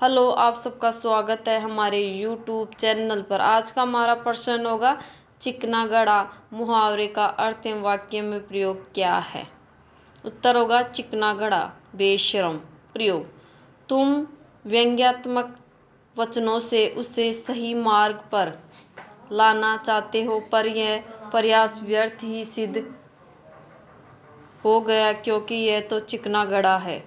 Hello, आप सबका स्वागत है हमारे यूट्यूब चैनल पर। आज का हमारा प्रश्न होगा चिकना गड़ा मुहावरे का अर्थ एवं वाक्य में प्रयोग क्या है? उत्तर होगा चिकना गड़ा बेशरम प्रयोग। तुम व्यंग्यात्मक वचनों से उसे सही मार्ग पर लाना चाहते हो, पर यह प्रयास व्यर्थ ही सिद्ध हो गया क्योंकि यह तो चिकना गड़ा है।